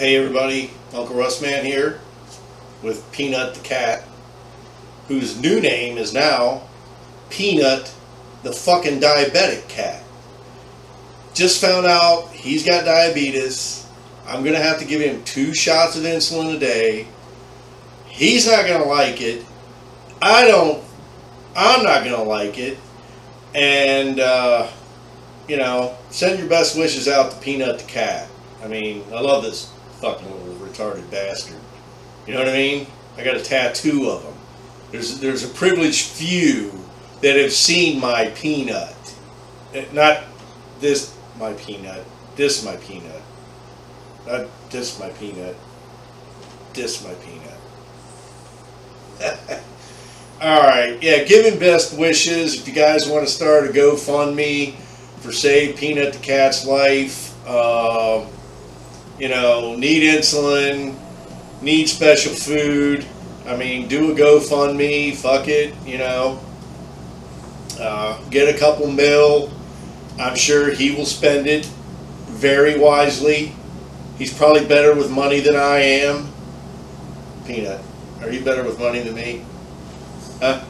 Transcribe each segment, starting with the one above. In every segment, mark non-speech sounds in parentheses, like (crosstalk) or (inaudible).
Hey everybody, Uncle Russman here with Peanut the cat, whose new name is now Peanut the fucking diabetic cat. Just found out he's got diabetes. I'm gonna have to give him two shots of insulin a day. He's not gonna like it. I don't. I'm not gonna like it. And uh, you know, send your best wishes out to Peanut the cat. I mean, I love this fucking little retarded bastard. You know what I mean? I got a tattoo of him. There's there's a privileged few that have seen my peanut. Eh, Not this my peanut. This my peanut. Not this my peanut. This my peanut. (laughs) All right, yeah. Him best wishes. If you guys want to start a GoFundMe for Save Peanut the Cat's life, um, you know, need insulin, need special food. I mean, do a GoFundMe. Fuck it, you know. Uh, get a couple mil. I'm sure he will spend it very wisely. He's probably better with money than I am. Peanut, are you better with money than me? Huh?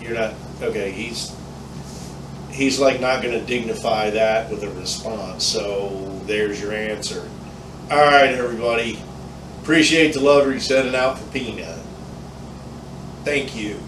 You're not. Okay, he's he's like not going to dignify that with a response. So there's your answer. All right, everybody. Appreciate the love you're sending out for Peanut. Thank you.